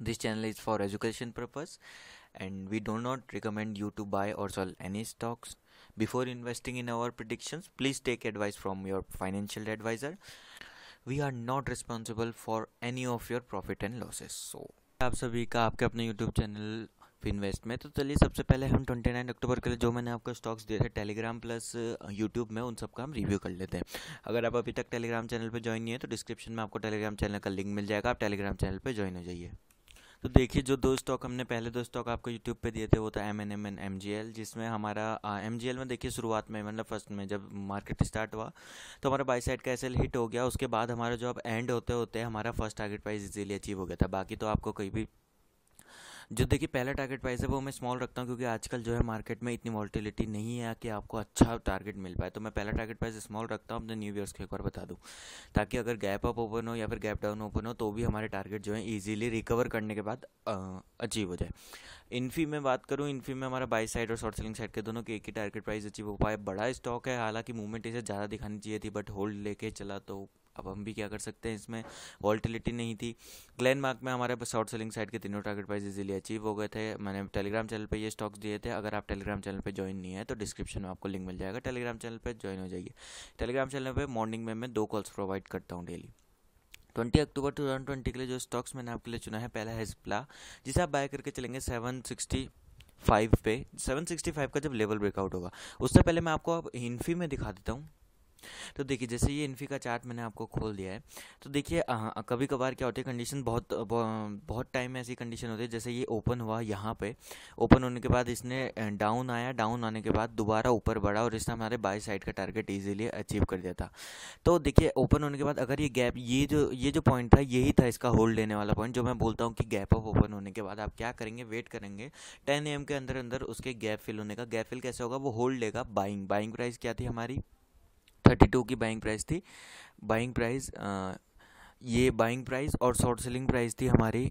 This channel is for education purpose and we do not recommend you to buy or sell any stocks. Before investing in our predictions, please take advice from your financial advisor. We are not responsible for any of your profit and losses. So आप सभी का आपके अपने YouTube channel invest में तो चलिए सबसे पहले हम 29 अक्टूबर के लिए जो मैंने आपको स्टॉक्स दिए थे टेलीग्राम प्लस यूट्यूब में उन सबका हम रिव्यू कर लेते हैं अगर आप अभी तक टेलीग्राम चैनल पे ज्वाइन नहीं है तो डिस्क्रिप्शन में आपको टेलीग्राम चैनल का लिंक मिल जाएगा आप टेलीग्राम चैनल पे ज्वाइन हो जाइए तो देखिए, जो दो स्टॉक हमने, पहले दो स्टॉक आपको यूट्यूब पे दिए थे, वो था M N M N M G L जिसमें हमारा एम जी एल में देखिए शुरुआत में मतलब फ़र्स्ट में, जब मार्केट स्टार्ट हुआ तो हमारा बाई साइड का एस एल हिट हो गया। उसके बाद हमारा जो अब एंड होते होते हमारा first target price easily achieve हो गया था। बाकी तो आपको कोई भी जो देखिए, पहला टारगेट प्राइस है वो मैं स्मॉल रखता हूँ क्योंकि आजकल जो है मार्केट में इतनी वॉल्टिलिटी नहीं है कि आपको अच्छा टारगेट मिल पाए। तो मैं पहला टारगेट प्राइस स्मॉल रखता हूँ, अपने न्यू ईयर्स को एक बार बता दूँ, ताकि अगर गैप अप ओपन हो या फिर गैप डाउन ओपन हो तो भी हमारे टारगेट जो है ईजिली रिकवर करने के बाद अचीव हो जाए। इन्फी में बात करूँ, इन्फी में हमारा बाई साइड और शॉर्ट सेलिंग साइड के दोनों के एक ही टारगेट प्राइस अचीव हो पाए। बड़ा स्टॉक है, हालाँकि मूवमेंट इसे ज़्यादा दिखानी चाहिए थी बट होल्ड लेके चला तो अब हम भी क्या कर सकते हैं इसमें? वॉल्टिलिटी नहीं थी। ग्लैन मार्क में हमारे शॉर्ट सेलिंग साइड के तीनों टारगेट प्राइस इजीली अचीव हो गए थे। मैंने टेलीग्राम चैनल पे ये स्टॉक्स दिए थे। अगर आप टेलीग्राम चैनल पे ज्वाइन नहीं है तो डिस्क्रिप्शन में आपको लिंक मिल जाएगा। टेलीग्राम चैनल पर ज्वाइन हो जाइए। टेलीग्राम चैनल पर मॉर्निंग में मैं दो कॉल्स प्रोवाइड करता हूँ daily twenty October two thousand twenty के लिए जो स्टॉक्स मैंने आपके लिए चुना है, पहला है स्प्ला जिसे आप बाय करके चलेंगे सेवन सिक्सटी फाइव पे। सेवन सिक्सटी फाइव का जब लेवल ब्रेकआउट होगा, उससे पहले मैं आपको अब इन्फी में दिखा देता हूँ। तो देखिए, जैसे ये इन्फी का चार्ट मैंने आपको खोल दिया है तो देखिए कभी कभार क्या होती है कंडीशन बहुत बहुत टाइम में ऐसी कंडीशन होती है, जैसे ये ओपन हुआ यहाँ पे ओपन होने के बाद इसने डाउन आया डाउन आने के बाद दोबारा ऊपर बढ़ा और इसने हमारे बाई साइड का टारगेट ईजिली अचीव कर दिया था। तो देखिए ओपन होने के बाद अगर ये गैप ये जो ये जो पॉइंट था, यही था इसका होल्ड लेने वाला पॉइंट जो मैं बोलता हूँ कि गैप ऑफ़ ओपन होने के बाद आप क्या करेंगे वेट करेंगे टेन एम के अंदर अंदर उसके गैप फिल होने का गैप फिल कैसे होगा, वो होल्ड लेगा बाइंग बाइंग प्राइस क्या थी हमारी? थर्टी टू की बाइंग प्राइस थी। बाइंग प्राइस ये बाइंग प्राइस और शॉर्ट सेलिंग प्राइस थी हमारी।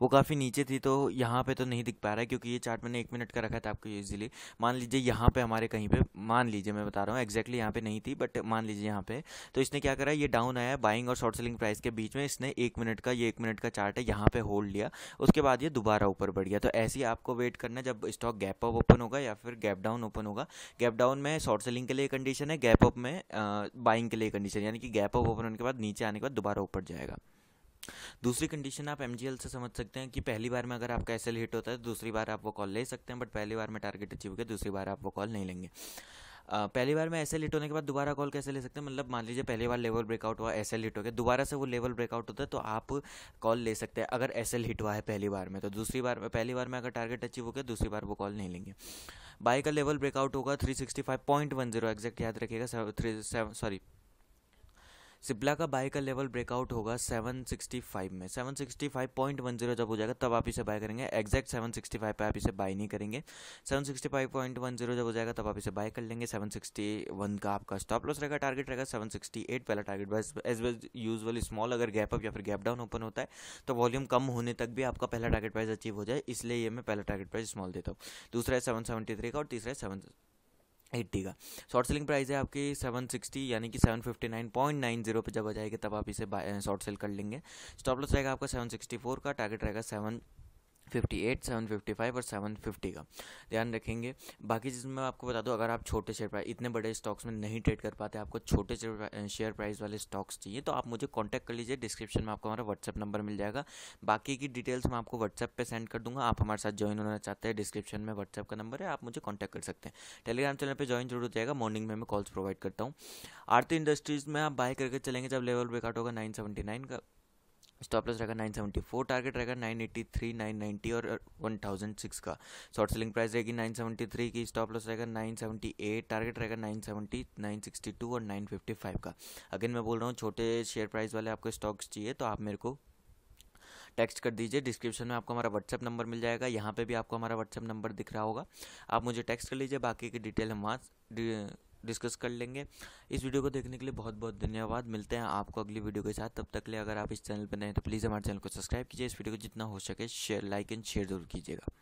वो काफ़ी नीचे थी तो यहाँ पे तो नहीं दिख पा रहा है, क्योंकि ये चार्ट मैंने एक मिनट का रखा था आपको इजीली मान लीजिए यहाँ पे हमारे कहीं पे, मान लीजिए मैं बता रहा हूँ एक्जैक्टली यहाँ पे नहीं थी बट मान लीजिए यहाँ पे। तो इसने क्या करा, ये डाउन आया बाइंग और शॉर्ट सेलिंग प्राइस के बीच में, इसने एक मिनट का, ये एक मिनट का चार्ट है, यहाँ पे होल्ड लिया, उसके बाद ये दोबारा ऊपर बढ़ गया। तो ऐसे ही आपको वेट करना, जब स्टॉक गैप अप ओपन होगा या फिर गैप डाउन ओपन होगा गैप डाउन में शॉर्ट सेलिंग के लिए कंडीशन है गैप अप में बाइंग के लिए कंडीशन यानी कि गैप अप ओपन होने के बाद नीचे आने के बाद दोबारा ऊपर जाएगा। दूसरी कंडीशन आप एमजीएल से समझ सकते हैं कि पहली बार में अगर आपका एसएल हिट होता है तो दूसरी बार आप वो कॉल ले सकते हैं बट पहली बार में टारगेट अचीव किया दूसरी बार आप वो कॉल नहीं लेंगे। पहली बार में एसएल हिट होने के बाद दोबारा कॉल कैसे ले सकते हैं? मतलब मान लीजिए पहली बार लेवल ब्रेकआउट हुआ एस हिट हो गया, दोबारा से वो लेवल ब्रेकआउट होता है तो आप कॉल ले सकते हैं अगर एस हिट हुआ है पहली बार में तो दूसरी बार में, पहली बार में अगर टारगेट अचीव हो गया, दूसरी बार वो कॉल नहीं लेंगे। बाई का लेवल ब्रेकआउट होगा three sixty five point one zero exact याद रखिएगा सॉरी सिप्ला का बाय का लेवल ब्रेकआउट होगा 765 में। 765.10 जब हो जाएगा, तब आप इसे बाय करेंगे। एग्जैक्ट 765 पे आप इसे बाय नहीं करेंगे। 765.10 जब हो जाएगा, तब आप इसे बाय कर लेंगे। 761 का आपका स्टॉप लॉस रहेगा टारगेट रहेगा 768 पहला टारगेट बस एज वेज यूजली स्मॉल अगर गैप अप या फिर गैप डाउन ओपन होता है तो वॉल्यूम कम होने तक भी आपका पहला टारगेट प्राइस अचीव हो जाए। इसलिए ये मैं पहला टारगेट प्राइस स्मॉल देता हूँ। दूसरा है सेवन का और तीसरा है सेवन एट्टी का शॉर्ट सेलिंग प्राइस है आपकी सेवन सिक्सटी यानी कि seven fifty nine point nine zero पर जब आ जाएगी, तब आप इसे शॉर्ट सेल कर लेंगे। स्टॉप लॉस रहेगा आपका सेवन सिक्सटी फोर का टारगेट रहेगा seven fifty eight, seven fifty five और सेवन फिफ्टी का। ध्यान रखेंगे। बाकी चीज़ मैं आपको बता दूँ, अगर आप छोटे शेयर प्राइस इतने बड़े स्टॉक्स में नहीं ट्रेड कर पाते, आपको छोटे शेयर प्राइस वाले स्टॉक्स चाहिए तो आप मुझे कॉन्टैक्ट कर लीजिए। डिस्क्रिप्शन में आपको हमारा व्हाट्सअप नंबर मिल जाएगा। बाकी की डिटेल्स मैं आपको व्हाट्सअप पर सेंड कर दूँगा। आप हमारे साथ ज्वाइन होना चाहते हैं डिस्क्रिप्शन में व्हाट्सअप का नंबर है, आप मुझे कॉन्टैक्ट कर सकते हैं। टेलीग्राम चैनल पर ज्वाइन ज़रूर हो जाएगा। मॉर्निंग में मैं कॉल्स प्रोवाइड करता हूँ। आरती इंडस्ट्रीज़ में आप बाय करके चलेंगे, जब लेवल ब्रेकआउट होगा नाइन सेवेंटी नाइन का। स्टॉप लॉस रहेगा 974 टारगेट रहेगा 983 990 और 1006 का। शॉर्ट सेलिंग प्राइस रहेगी 973 की, स्टॉप लॉस रहेगा 978 टारगेट रहेगा 970 962 और 955 का। अगेन मैं बोल रहा हूँ, छोटे शेयर प्राइस वाले आपको स्टॉक्स चाहिए तो आप मेरे को टेक्स्ट कर दीजिए, डिस्क्रिप्शन में आपको हमारा व्हाट्सअप नंबर मिल जाएगा, यहाँ पे भी आपको हमारा व्हाट्सअप नंबर दिख रहा होगा। आप मुझे टेक्स्ट कर लीजिए, बाकी की डिटेल हम वहाँ डिस्कस कर लेंगे। इस वीडियो को देखने के लिए बहुत बहुत धन्यवाद। मिलते हैं आपको अगली वीडियो के साथ। तब तक लिए अगर आप इस चैनल पर नए तो प्लीज़ हमारे चैनल को सब्सक्राइब कीजिए। इस वीडियो को जितना हो सके शेयर, लाइक एंड शेयर ज़रूर कीजिएगा।